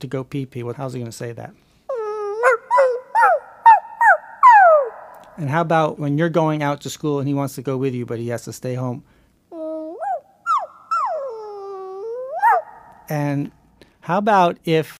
to go pee pee. Well, how's he going to say that? And how about when you're going out to school and he wants to go with you, but he has to stay home? And how about if